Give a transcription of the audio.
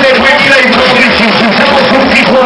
Dale, güey, la hipótesis, usamos un tipo.